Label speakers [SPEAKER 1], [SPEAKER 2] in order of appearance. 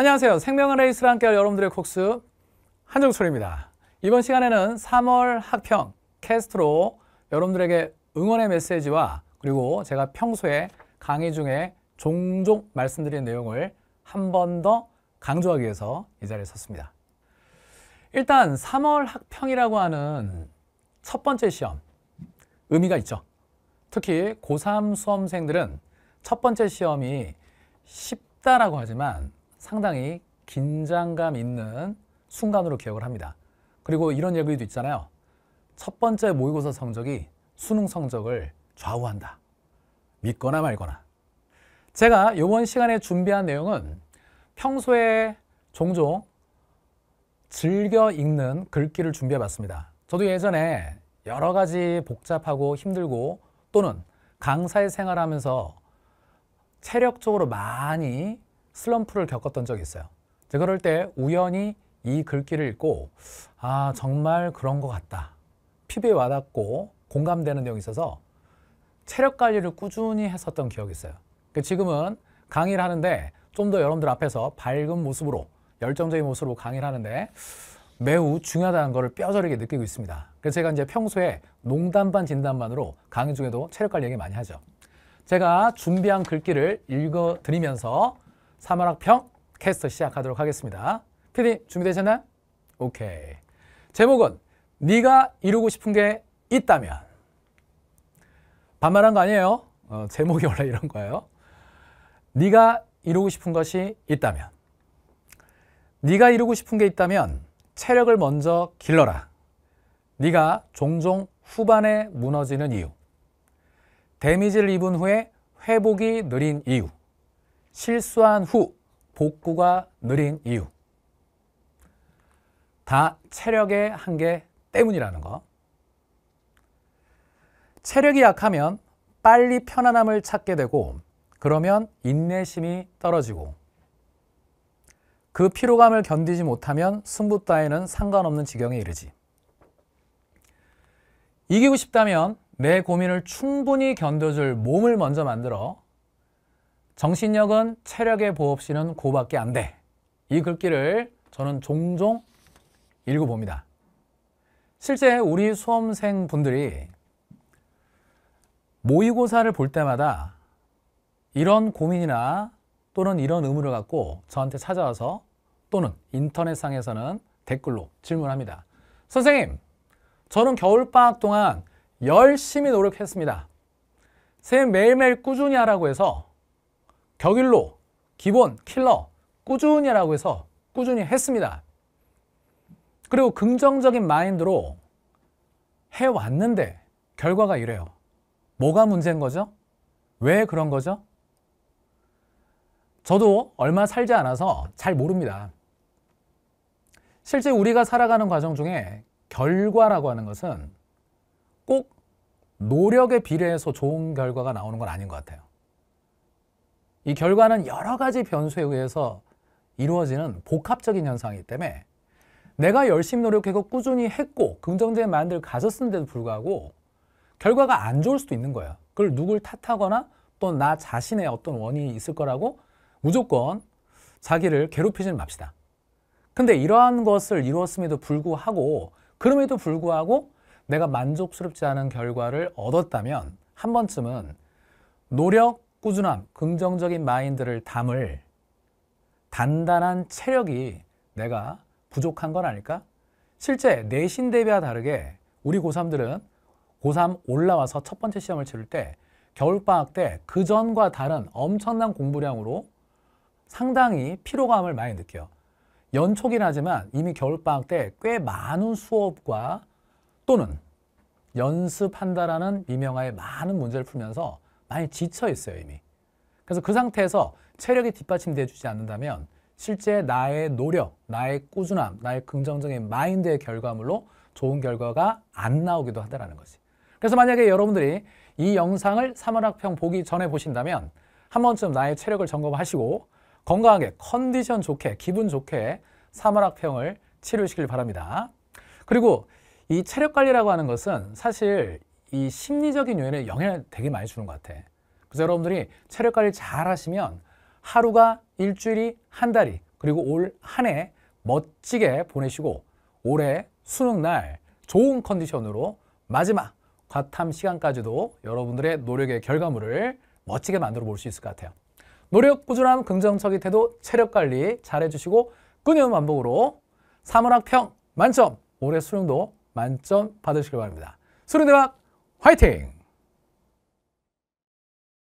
[SPEAKER 1] 안녕하세요. 생명의 레이스를 함께할 여러분들의 콕스 한정철입니다. 이번 시간에는 3월 학평 캐스트로 여러분들에게 응원의 메시지와 그리고 제가 평소에 강의 중에 종종 말씀드린 내용을 한 번 더 강조하기 위해서 이 자리에 섰습니다. 일단 3월 학평이라고 하는 첫 번째 시험 의미가 있죠. 특히 고3 수험생들은 첫 번째 시험이 쉽다라고 하지만 상당히 긴장감 있는 순간으로 기억을 합니다. 그리고 이런 얘기도 있잖아요. 첫 번째 모의고사 성적이 수능 성적을 좌우한다. 믿거나 말거나. 제가 이번 시간에 준비한 내용은 평소에 종종 즐겨 읽는 글귀를 준비해 봤습니다. 저도 예전에 여러 가지 복잡하고 힘들고 또는 강사의 생활하면서 체력적으로 많이 슬럼프를 겪었던 적이 있어요. 그럴 때 우연히 이 글귀를 읽고 아 정말 그런 것 같다. 피부에 와닿고 공감되는 내용이 있어서 체력 관리를 꾸준히 했었던 기억이 있어요. 그러니까 지금은 강의를 하는데 좀 더 여러분들 앞에서 밝은 모습으로 열정적인 모습으로 강의를 하는데 매우 중요하다는 것을 뼈저리게 느끼고 있습니다. 그래서 제가 이제 평소에 농담 반 진담 반으로 강의 중에도 체력 관리 얘기 많이 하죠. 제가 준비한 글귀를 읽어 드리면서 3월학평 캐스트 시작하도록 하겠습니다. PD 준비되셨나요? 오케이. 제목은 네가 이루고 싶은 게 있다면 반말한 거 아니에요. 어, 제목이 원래 이런 거예요. 네가 이루고 싶은 것이 있다면 네가 이루고 싶은 게 있다면 체력을 먼저 길러라. 네가 종종 후반에 무너지는 이유. 데미지를 입은 후에 회복이 느린 이유. 실수한 후 복구가 느린 이유. 다 체력의 한계 때문이라는 거. 체력이 약하면 빨리 편안함을 찾게 되고 그러면 인내심이 떨어지고 그 피로감을 견디지 못하면 승부 따위는 상관없는 지경에 이르지. 이기고 싶다면 내 고민을 충분히 견뎌줄 몸을 먼저 만들어 정신력은 체력의 보없이는 고밖에 안 돼. 이 글귀를 저는 종종 읽어봅니다. 실제 우리 수험생 분들이 모의고사를 볼 때마다 이런 고민이나 또는 이런 의무를 갖고 저한테 찾아와서 또는 인터넷상에서는 댓글로 질문합니다. 선생님, 저는 겨울방학 동안 열심히 노력했습니다. 선생님 매일매일 꾸준히 하라고 해서 격일로, 기본, 킬러 꾸준히 하라고 해서 꾸준히 했습니다. 그리고 긍정적인 마인드로 해왔는데 결과가 이래요. 뭐가 문제인 거죠? 왜 그런 거죠? 저도 얼마 살지 않아서 잘 모릅니다. 실제 우리가 살아가는 과정 중에 결과라고 하는 것은 꼭 노력에 비례해서 좋은 결과가 나오는 건 아닌 것 같아요. 이 결과는 여러 가지 변수에 의해서 이루어지는 복합적인 현상이기 때문에 내가 열심히 노력하고 꾸준히 했고 긍정적인 마인드를 가졌는데도 불구하고 결과가 안 좋을 수도 있는 거예요. 그걸 누굴 탓하거나 또 나 자신의 어떤 원인이 있을 거라고 무조건 자기를 괴롭히지는 맙시다. 근데 이러한 것을 이루었음에도 불구하고 그럼에도 불구하고 내가 만족스럽지 않은 결과를 얻었다면 한 번쯤은 노력, 꾸준함, 긍정적인 마인드를 담을 단단한 체력이 내가 부족한 건 아닐까? 실제 내신 대비와 다르게 우리 고3들은 고3 올라와서 첫 번째 시험을 치를 때 겨울방학 때 그전과 다른 엄청난 공부량으로 상당히 피로감을 많이 느껴요. 연초긴 하지만 이미 겨울방학 때 꽤 많은 수업과 또는 연습한다라는 미명하에 많은 문제를 풀면서 많이 지쳐 있어요 이미. 그래서 그 상태에서 체력이 뒷받침돼 주지 않는다면 실제 나의 노력, 나의 꾸준함, 나의 긍정적인 마인드의 결과물로 좋은 결과가 안 나오기도 하다라는 거지. 그래서 만약에 여러분들이 이 영상을 3월 학평 보기 전에 보신다면 한 번쯤 나의 체력을 점검하시고 건강하게 컨디션 좋게 기분 좋게 3월 학평을 치르시길 바랍니다. 그리고 이 체력 관리라고 하는 것은 사실 이 심리적인 요인에 영향을 되게 많이 주는 것 같아. 그래서 여러분들이 체력 관리 잘 하시면 하루가 일주일이 한 달이 그리고 올 한 해 멋지게 보내시고 올해 수능 날 좋은 컨디션으로 마지막 과탐 시간까지도 여러분들의 노력의 결과물을 멋지게 만들어 볼 수 있을 것 같아요. 노력, 꾸준함, 긍정적인 태도, 체력 관리 잘 해주시고 끊임없는 반복으로 3월 학평 만점, 올해 수능도 만점 받으시길 바랍니다. 수능 대박 화이팅!